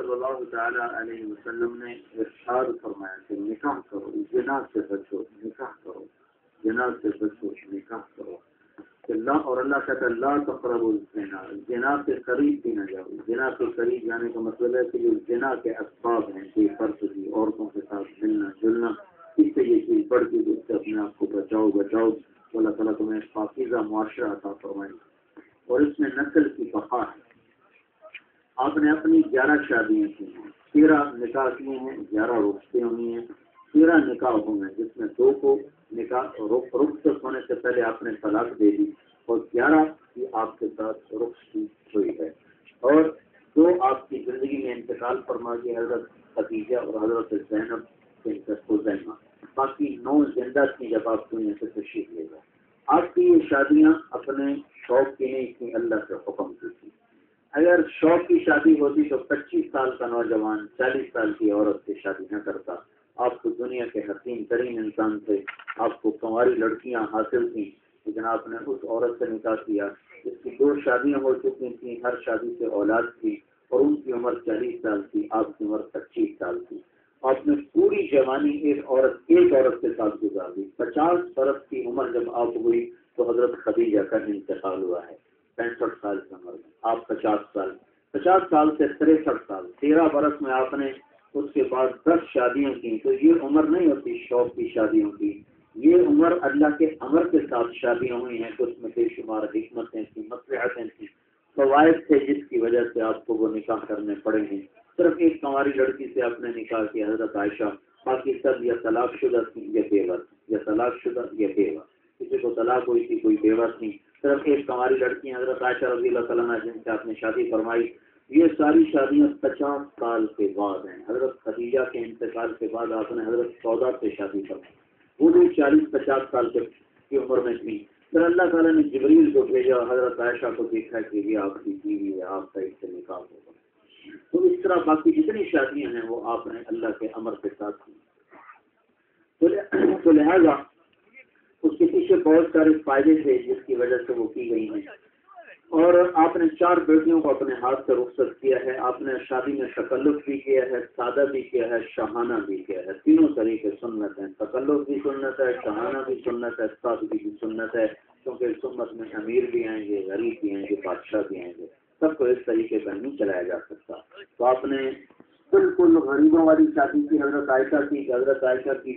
صلی اللہ تعالیٰ علیہ وسلم نے ارشاد فرمایا کہ نکاح کرو جنا سے بچو، نکاح کرو جنا سے بچو، نکاح کرو۔ اللہ اور اللہ کہتا ہے اللہ تقرب الزنا جنا کے قریب بھی نہ جاؤ۔ جنا کے قریب جانے کا مطلب ہے کہ جو جنا کے اسباب ہیں کہ فرض کی عورتوں کے ساتھ ملنا، جلنا، اس سے یہ چیز بڑھتی ہے اس سے اپنے آپ کو بچاؤ بچاؤ۔ اللہ تعالیٰ تمہیں پاکیزہ معاشرہ عطا فرمائی اور اس میں نسل کی بقا نے اپنی گیارہ شادیاں کی ہیں۔ تیرہ نکاح کیے ہیں، گیارہ رخصتیں ہوئی ہیں۔ تیرہ نکاح ہوئے ہیں جس میں دو کو نکاح رخصت ہونے سے پہلے آپ نے طلاق دے دی اور گیارہ کی آپ کے ساتھ رخصتی ہوئی ہے۔ اور دو آپ کی زندگی میں انتقال فرما گئی حضرت خدیجہ اور حضرت زینب زینب باقی نو زندہ تھیں جب آپ دنیا سے تشریف لے گا آپ کی یہ شادیاں اپنے شوق کی نہیں تھیں، اللہ سے حکم کی تھی اگر شوق کی شادی ہوتی تو پچیس سال کا نوجوان، چالیس سال کی عورت سے شادی نہ کرتا۔ آپ کو دنیا کے حسین ترین انسان تھے۔ آپ کو کنواری لڑکیاں حاصل تھیں۔ لیکن آپ نے اس عورت سے نکاح کیا۔ جس کی دو شادیاں ہو چکی تھیں۔ ہر شادی سے اولاد تھی اور ان کی عمر چالیس سال تھی، آپ کی عمر پچیس سال تھی۔ آپ نے پوری جوانی ایک عورت ایک عورت کے ساتھ گزار دی۔ پچاس برس کی عمر جب آپ ہوئی تو حضرت خدیجہ کا انتقال ہوا ہے۔ پینسٹھ سال کی عمر میں، آپ پچاس سال پچاس سال سے تریسٹھ سال، تیرہ برس میں آپ نے اس کے بعد دس شادیاں کی تو یہ عمر نہیں ہوتی شوق کی شادیوں کی، یہ عمر اللہ کے عمر کے ساتھ شادیاں ہوئی ہیں، تو اس میں بے شمار حکمتیں تھیں مسلحتیں تھیں، فوائد تھے جس کی وجہ سے آپ کو وہ نکاح کرنے پڑے ہیں۔ صرف ایک کماری لڑکی سے آپ نے نکاح کیا، حضرت عائشہ باقی سب یا طلاق شدہ تھی یا بیوہ، یا طلاق شدہ یا بیوہ۔ کسی کو طلاق ہوئی تھی، کوئی بیوہ تھی صرف ایک کماری لڑکی حضرت عائشہ رضی اللہ تعالیٰ جن سے آپ نے شادی فرمائی، یہ ساری شادیاں پچاس سال کے بعد ہیں۔ حضرت خدیجہ کے انتقال کے بعد آپ نے حضرت چودہ سے شادی فرمائی۔ وہ بھی چالیس، پچاس سال کی عمر میں تھی پھر اللہ تعالیٰ نے جبریل کو بھیجا، حضرت عائشہ کو دیکھا کہ یہ آپ کی بیوی ہے، آپ کا اس سے نکاح ہوگا تو اس طرح باقی جتنی شادیاں ہیں، وہ آپ نے اللہ کے امر کے ساتھ کی۔ تو لہٰذا بہت سارے فائدے تھے جس کی وجہ سے وہ کی گئی ہیں۔ اور آپ نے چار بیٹیوں کو اپنے ہاتھ سے رخصت کیا ہے۔ آپ نے شادی میں تکلف بھی کیا ہے، سادہ بھی کیا ہے شہانہ بھی کیا ہے۔ تینوں طریقے سنت ہیں۔ تکلف بھی سنت ہے شہانہ بھی سنت ہے، سادگی بھی سنت ہے۔ کیونکہ سنت میں امیر بھی آئیں گے، غریب بھی آئیں گے، بادشاہ بھی آئیں گے۔ سب کو اس طریقے کا نہیں چلایا جا سکتا۔ تو آپ نے بالکل غریبوں والی شادی کی، حضرت عائشہ کی، حضرت عائشہ کی